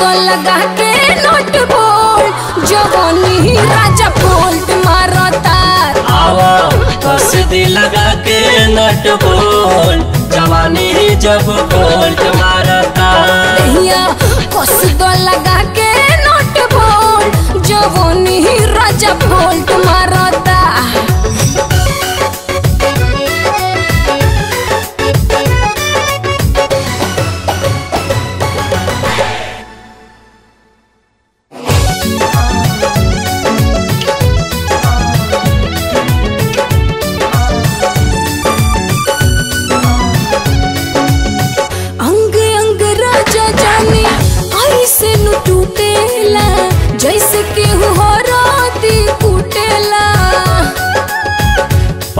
दो लगा के नोट बोल जवानी राजा बोल्ट लगा के नट बोल जवानी जब बोल्ट कस दो लगा के नोट बोल जवानी राजा बोल्ट मारता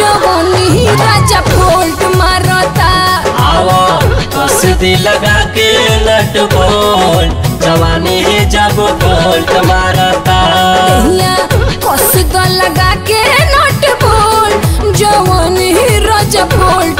जवानी राजा फोल्ट मारता। आओ कसदी लगा के नट बोल। जवानी जब फोल्ट मारता। कस लगा के नट बोल। जवानी राजा फोल्ट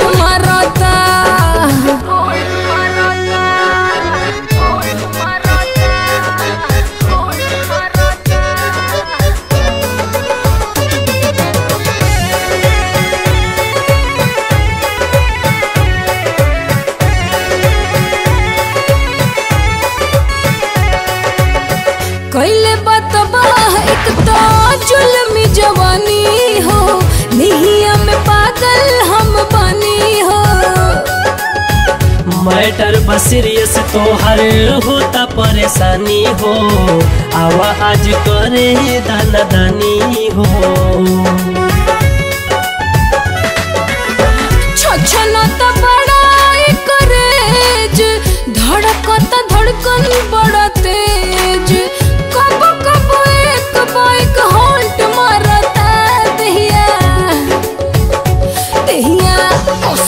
जवानी हो। पागल हम हो। मैटर बसीरियस तो हर होता परेशानी हो। आवाज़ करे दाना दानी हो।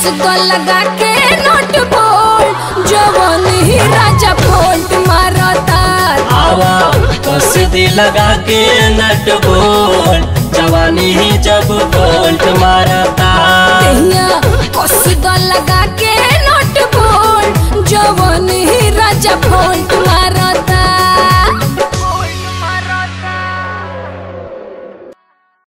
उस को लगा के नोट बोल। जवानी ही राजा फोल्ट मारता। आवा कस दी लगा के नट बोल। जवानी ही जब बोल